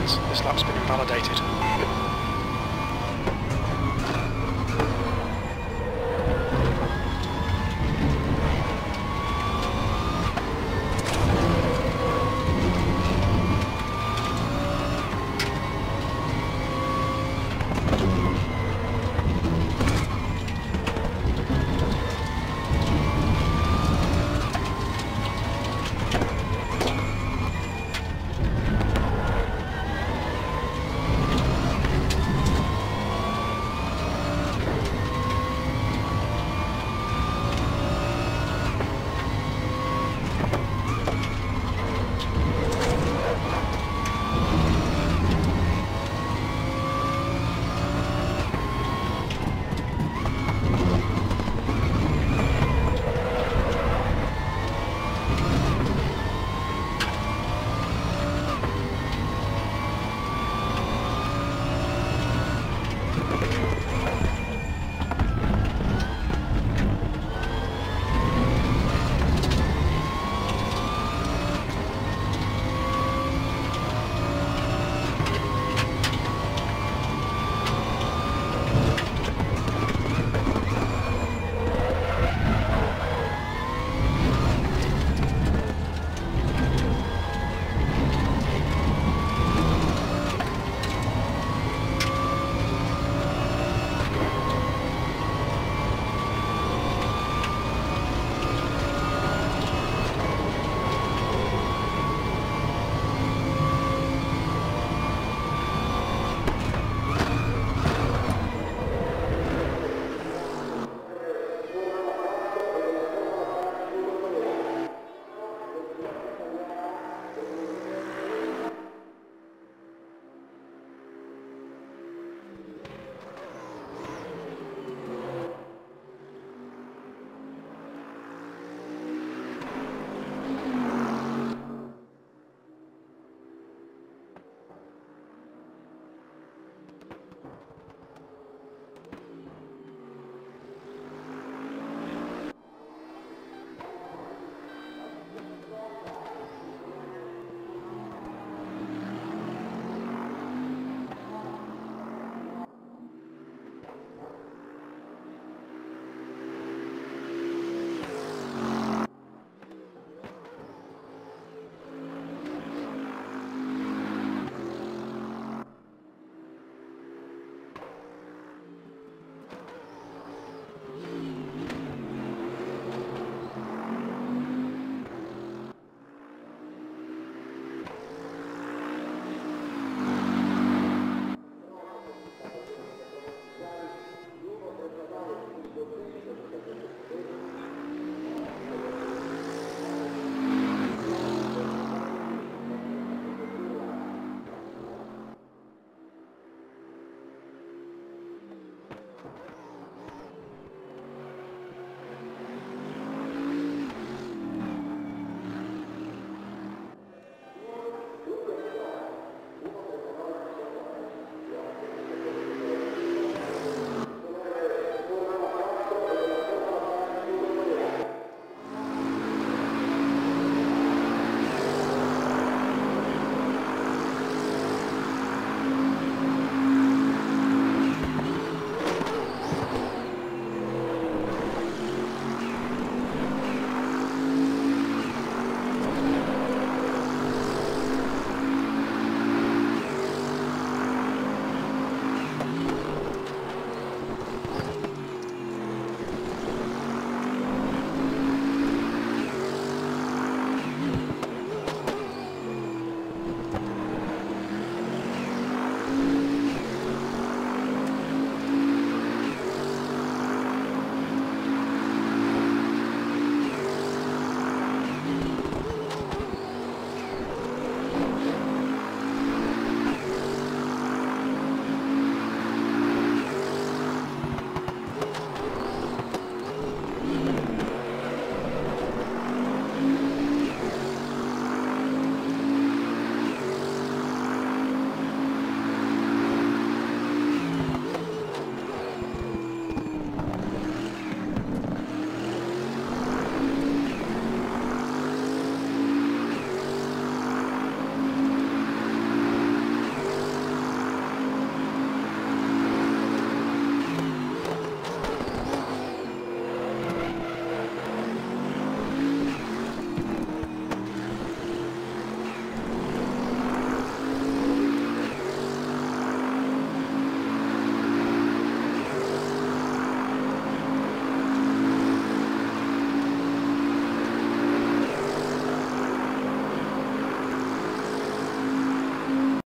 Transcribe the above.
This The slap's been invalidated.